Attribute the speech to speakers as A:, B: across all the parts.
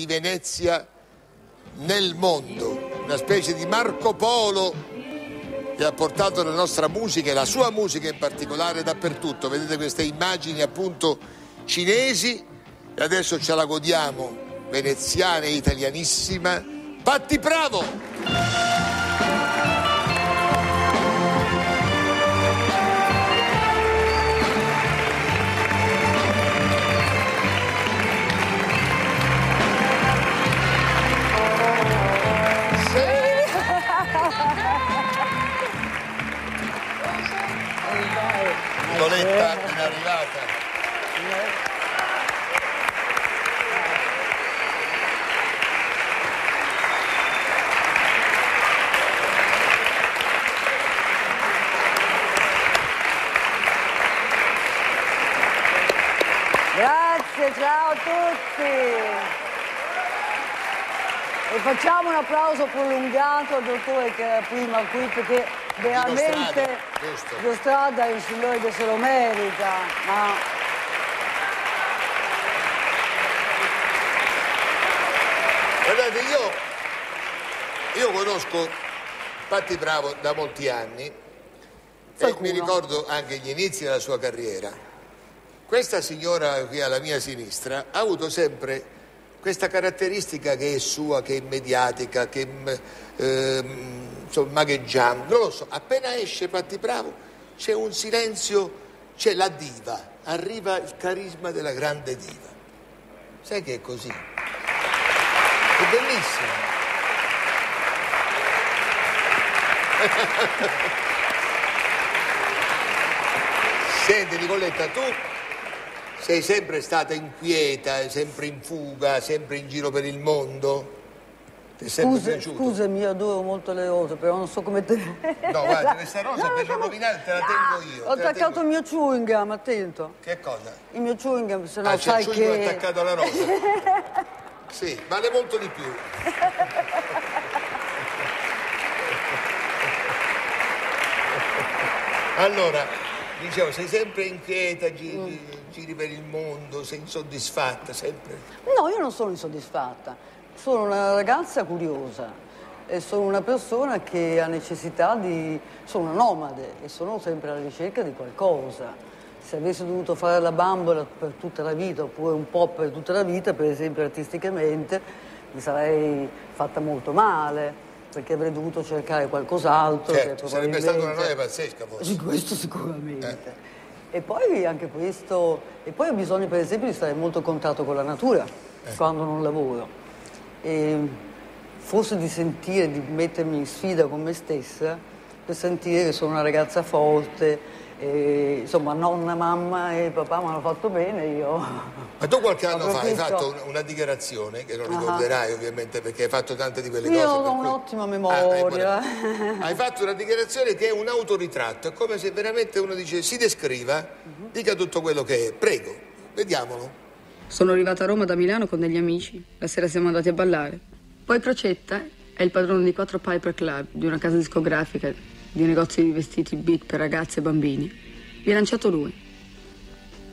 A: di Venezia nel mondo, una specie di Marco Polo che ha portato la nostra musica e la sua musica in particolare dappertutto. Vedete queste immagini appunto cinesi e adesso ce la godiamo, veneziana e italianissima. Patti Bravo!
B: Grazie, ciao a tutti. E facciamo un applauso prolungato al dottore che era prima qui perché veramente. Gio Strada è il signore che se lo merita. Ma
A: Guardate, io, io conosco Patti Bravo da molti anni e
B: Qualcuno.
A: mi ricordo anche gli inizi della sua carriera. Questa signora qui alla mia sinistra ha avuto sempre questa caratteristica che è sua, che è mediatica, che ehm, insomma, magheggiante. Non lo so, appena esce Patti Bravo c'è un silenzio, c'è la diva, arriva il carisma della grande diva. Sai che è così? È bellissimo. Senti Nicoletta, tu sei sempre stata inquieta, sempre in fuga, sempre in giro per il mondo? Ti è sempre
B: scusa,
A: piaciuto?
B: scusami, io adoro molto le rose, però non so come te.
A: No, guarda, questa rosa per non rovinare te la tengo io.
B: Ho
A: te
B: attaccato
A: tengo
B: il mio chewing gum, attento.
A: Che cosa?
B: Il mio chewing gum, se no
A: ah, c'è
B: sai
A: il chewing
B: che...
A: attaccato alla rosa. Sì, vale molto di più. Allora, dicevo, sei sempre inquieta, giri, giri per il mondo, sei insoddisfatta, sempre.
B: No, io non sono insoddisfatta, sono una ragazza curiosa e sono una persona che ha necessità di... sono una nomade e sono sempre alla ricerca di qualcosa. Se avessi dovuto fare la bambola per tutta la vita oppure un po' per tutta la vita, per esempio artisticamente, mi sarei fatta molto male perché avrei dovuto cercare qualcos'altro.
A: Certo, sarebbe stata una
B: probabilmente-
A: noia pazzesca forse.
B: Questo sicuramente.
A: Eh.
B: E poi anche questo, e poi ho bisogno per esempio di stare molto a contatto con la natura
A: Eh.
B: quando non lavoro. E forse di sentire, di mettermi in sfida con me stessa per sentire che sono una ragazza forte, e, insomma nonna, mamma e papà mi hanno fatto bene, io...
A: Ma tu qualche anno fa hai fatto un- una dichiarazione, che non ricorderai ovviamente perché hai fatto tante di quelle cose.
B: Io ho
A: cui-
B: un'ottima
A: Ah,
B: memoria.
A: eh, pure- hai fatto una dichiarazione che è un autoritratto, è come se veramente uno dice si descriva,
B: Mhm.
A: dica tutto quello che è. Prego, vediamolo.
C: Sono arrivata a Roma da Milano con degli amici. La sera siamo andati a ballare. Poi Crocetta è il padrone di quattro Piper Club, di una casa discografica, di negozi di vestiti beat per ragazze e bambini. Vi ha lanciato lui.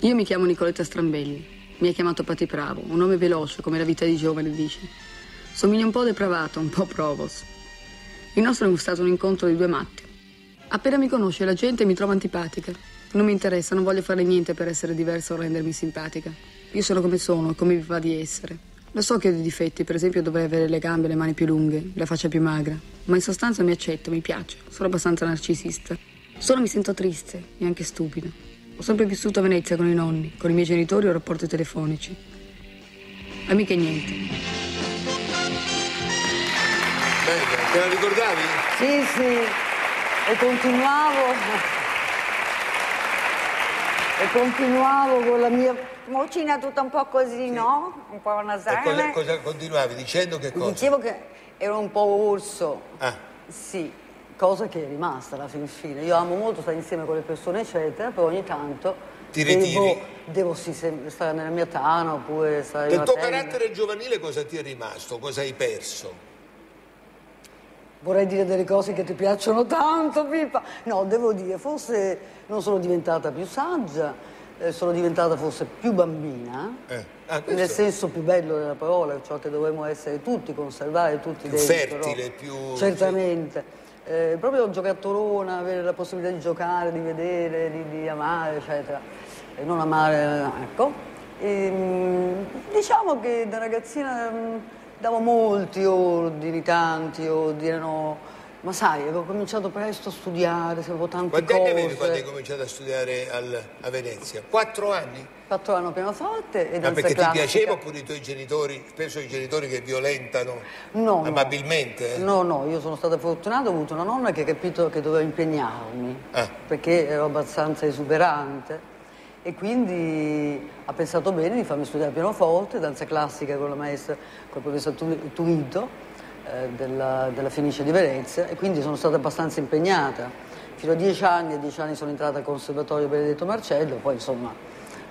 C: Io mi chiamo Nicoletta Strambelli. Mi ha chiamato Pati Pravo, un nome veloce come la vita di giovane, dice. Somiglia un po' depravato, un po' provos. Il nostro è stato un incontro di due matti. Appena mi conosce la gente mi trova antipatica. Non mi interessa, non voglio fare niente per essere diversa o rendermi simpatica. Io sono come sono e come vi va di essere. Lo so che ho dei difetti, per esempio dovrei avere le gambe e le mani più lunghe, la faccia più magra, ma in sostanza mi accetto, mi piace, sono abbastanza narcisista. Solo mi sento triste e anche stupida. Ho sempre vissuto a Venezia con i nonni, con i miei genitori ho rapporti telefonici. Amiche niente.
A: Bene, te la ricordavi?
B: Sì, sì, e continuavo, e continuavo con la mia vocina tutta un po' così, no? Un po'
A: E cosa,
B: nasale.
A: cosa continuavi dicendo che cosa?
B: Dicevo che ero un po' orso,
A: Ah,
B: sì, cosa che è rimasta alla fin fine. Io amo molto stare insieme con le persone, eccetera, però ogni tanto
A: Ti
B: devo, devo sì, stare nella mia tana oppure stare
A: del tuo
B: tenda.
A: carattere giovanile cosa ti è rimasto? Cosa hai perso?
B: Vorrei dire delle cose che ti piacciono tanto, Pippa. No, devo dire, forse non sono diventata più saggia, eh, sono diventata forse più bambina.
A: Eh. Ah,
B: nel senso più bello della parola, ciò che dovremmo essere tutti, conservare tutti
A: Più
B: dentro.
A: fertile, più-
B: Certamente. Eh, proprio giocatorona, avere la possibilità di giocare, di vedere, di, di amare, eccetera. E non amare, ecco. Ehm, diciamo che da ragazzina mm, davo molti ordini, tanti ordini, erano- ma sai, avevo cominciato presto a studiare, sapevo tante
A: Quanti anni
B: cose.
A: avevi quando hai cominciato a studiare al- a Venezia? Quattro anni?
B: Quattro anni pianoforte e
A: Ma
B: danza
A: perché ti
B: classica.
A: piaceva oppure i tuoi genitori, spesso i genitori che violentano
B: No, no.
A: amabilmente? eh?
B: No, no, io sono stata fortunata, ho avuto una nonna che ha capito che dovevo impegnarmi,
A: Ah.
B: perché ero abbastanza esuberante e quindi ha pensato bene di farmi studiare pianoforte, danza classica con la maestra, con il professor Tu- Tuido eh, della, della Fenice di Venezia e quindi sono stata abbastanza impegnata. Fino a dieci anni, a dieci anni sono entrata al Conservatorio Benedetto Marcello, poi insomma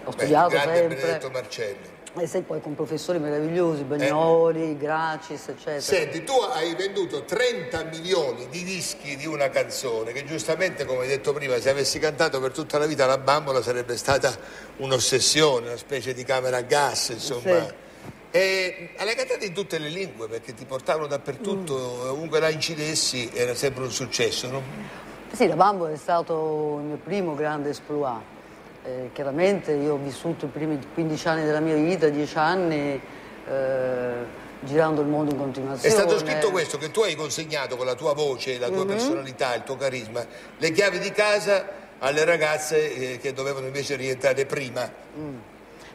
B: ho
A: Beh,
B: studiato
A: grande
B: sempre.
A: Benedetto Marcelli.
B: E sei poi con professori meravigliosi, Bagnoli, Gracis, eccetera.
A: Senti, tu hai venduto 30 milioni di dischi di una canzone che giustamente, come hai detto prima, se avessi cantato per tutta la vita la bambola sarebbe stata un'ossessione, una specie di camera a gas, insomma.
B: Sì.
A: E l'hai cantata in tutte le lingue perché ti portavano dappertutto,
B: Mm.
A: ovunque la incidessi era sempre un successo. no?
B: Sì, la Bambola è stato il mio primo grande esploit. Eh, chiaramente io ho vissuto i primi 15 anni della mia vita, 10 anni, eh, girando il mondo in
A: È
B: continuazione.
A: stato scritto questo, che tu hai consegnato con la tua voce, la tua
B: Mm-hmm.
A: personalità, il tuo carisma, le chiavi di casa alle ragazze eh, che dovevano invece rientrare prima.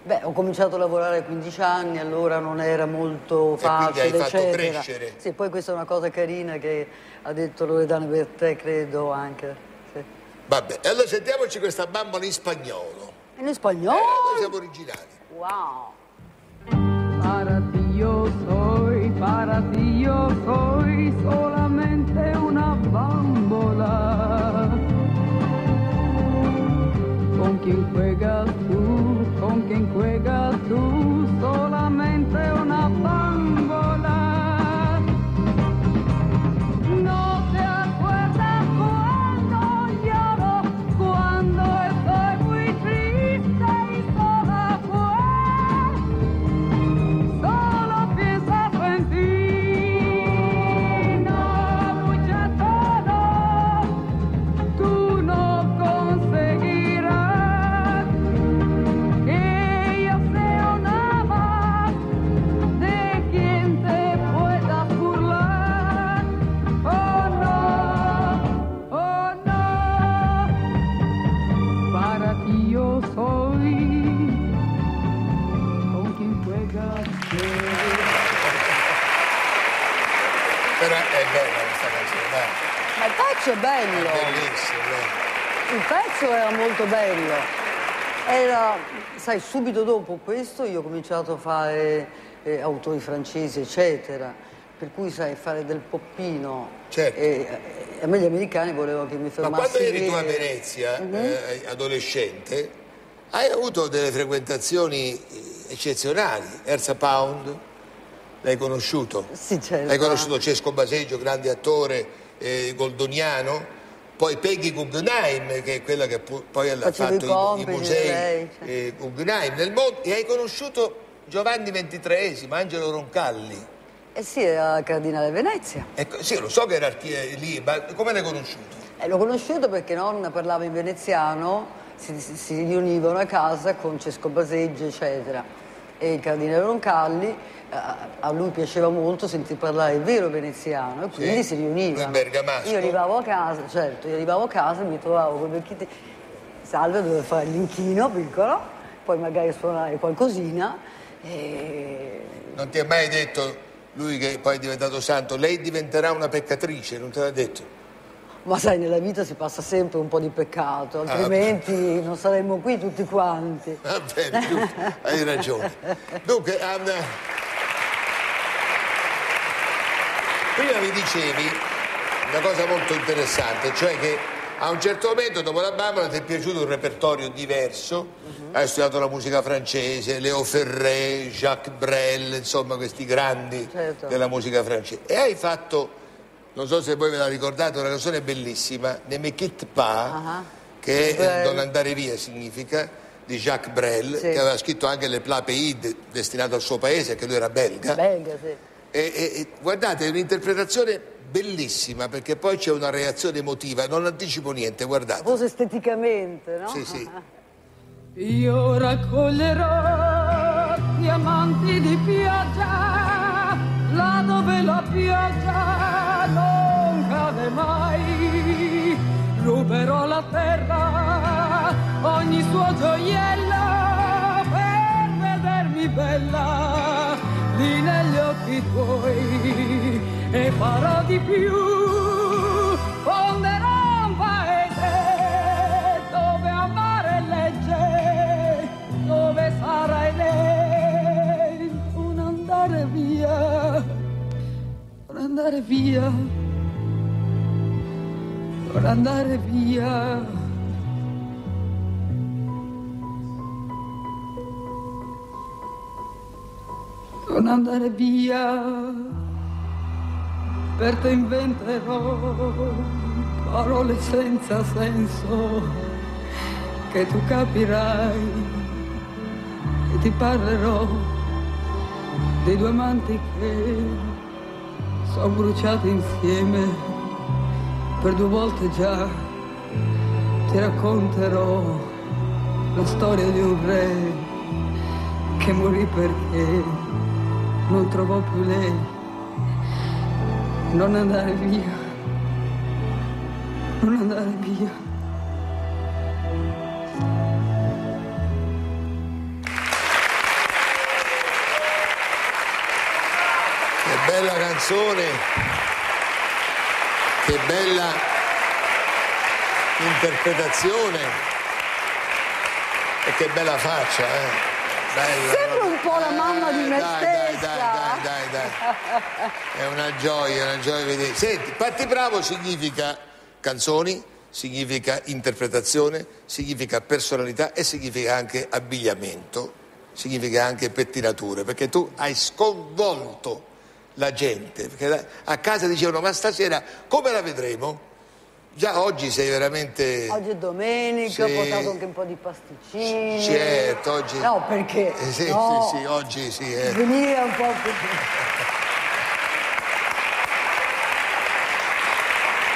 B: Beh, ho cominciato a lavorare a 15 anni, allora non era molto
A: E
B: facile,
A: hai fatto
B: eccetera.
A: crescere.
B: Sì, poi questa è una cosa carina che ha detto Loredana per te, credo anche. Sì.
A: Vabbè, e allora sentiamoci questa bambola in spagnolo.
B: In spagnolo?
A: Eh, noi siamo originali.
B: Wow!
C: Para ti yo soy, para ti yo soy solamente
A: questa canzone, dai.
B: Ma il pezzo è bello!
A: Bellissima, dai.
B: Il pezzo era molto bello. Era, sai, subito dopo questo io ho cominciato a fare eh, autori francesi, eccetera. Per cui, sai, fare del poppino.
A: Certo.
B: E, e a me gli americani volevano che mi
A: Ma
B: fermassi
A: quando eri tu a Venezia,
B: Mhm.
A: eh, adolescente, hai avuto delle frequentazioni eh, eccezionali. Erza Pound, l'hai conosciuto?
B: Sì, certo.
A: Hai conosciuto Cesco Baseggio, grande attore, eh, goldoniano, poi Peggy Guggenheim, che è quella che poi ha
B: i
A: fatto i, i
B: compiti
A: musei
B: di lei, cioè.
A: eh, Guggenheim nel mondo, e hai conosciuto Giovanni XXIII, Angelo Roncalli.
B: Eh sì, era Cardinale Venezia.
A: Ecco, sì, lo so che era archi- lì, ma come l'hai conosciuto?
B: Eh, l'ho conosciuto perché nonna parlava in veneziano, si, si- si riunivano a casa con Cesco Baseggio, eccetera. E il cardinale Roncalli, eh, a lui piaceva molto sentir parlare il vero veneziano e quindi
A: Sì,
B: si riunivano. Io arrivavo a casa, certo, io arrivavo a casa e mi trovavo con i vecchietti. Salve, dovevo fare l'inchino piccolo, poi magari suonare qualcosina. E...
A: Non ti ha mai detto lui che poi è diventato santo, lei diventerà una peccatrice, non te l'ha detto?
B: Ma sai, nella vita si passa sempre un po' di peccato, altrimenti non saremmo qui tutti quanti.
A: Va bene, giusto, hai ragione. Dunque, Anna, prima mi dicevi una cosa molto interessante, cioè che a un certo momento dopo la bambola ti è piaciuto un repertorio diverso, hai studiato la musica francese, Leo Ferré, Jacques Brel, insomma questi grandi
B: Certo.
A: della musica francese e hai fatto, non so se voi ve la ricordate, una canzone bellissima, Ne me quitte pas,
B: Ah.
A: che è
B: Brel.
A: Non andare via significa, di Jacques Brel,
B: Sì.
A: che aveva scritto anche Le Pla Pays, de- destinato al suo paese, che lui era belga.
B: Belga, sì.
A: E, e- e guardate, è un'interpretazione bellissima, perché poi c'è una reazione emotiva, non anticipo niente, guardate.
B: Forse esteticamente, no?
A: Sì, sì.
C: Io raccoglierò diamanti di pioggia, là dove la pioggia non cade mai. Ruberò la terra, ogni suo gioiello, per vedermi bella lì negli occhi tuoi. E farò di più, via, non andare via. Non andare via, per te inventerò parole senza senso che tu capirai. E ti parlerò dei due amanti che sono bruciati insieme per due volte già. Ti racconterò la storia di un re che morì perché non trovò più lei. Non andare via. Non andare via
A: canzone, che bella interpretazione e che bella faccia, eh. Bella,
B: Sembra un po' la mamma di me
A: Eh, dai, dai,
B: stessa.
A: dai, dai, dai, dai. È una gioia, una gioia vedere. Senti, Patti Bravo significa canzoni, significa interpretazione, significa personalità e significa anche abbigliamento, significa anche pettinature, perché tu hai sconvolto la gente, perché a casa dicevano ma stasera come la vedremo? Già oggi sei veramente...
B: Oggi è domenica,
A: Sì.
B: ho portato anche un po' di pasticcini.
A: Certo, oggi...
B: No, perché?
A: Eh, sì,
B: no,
A: sì, sì, oggi sì. eh.
B: Venire un po' più...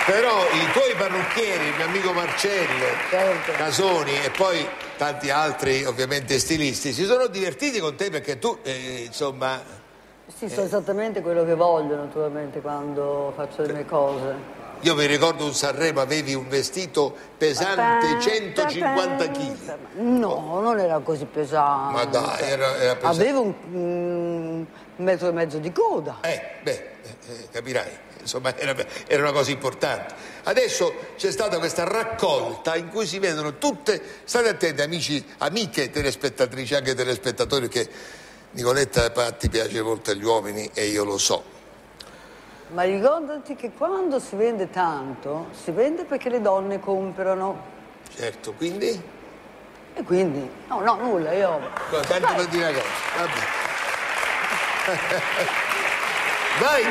A: Però i tuoi parrucchieri, il mio amico Marcello,
B: Certo.
A: Casoni e poi tanti altri ovviamente stilisti si sono divertiti con te perché tu eh, insomma
B: Sì, so esattamente quello che voglio naturalmente quando faccio le mie cose.
A: io mi ricordo un Sanremo avevi un vestito pesante 150 kg
B: No, non era così pesante.
A: ma dai era, era pesante
B: Avevo un, un metro e mezzo di coda.
A: eh beh eh, eh, capirai insomma era, era una cosa importante adesso c'è stata questa raccolta in cui si vedono tutte state attenti amici amiche telespettatrici anche telespettatori che Nicoletta Patti piace molto agli uomini e io lo so.
B: Ma ricordati che quando si vende tanto, si vende perché le donne comprano.
A: certo quindi?
B: E quindi, no, no, nulla, io...
A: tanto per dire una cosa vabbè. Vai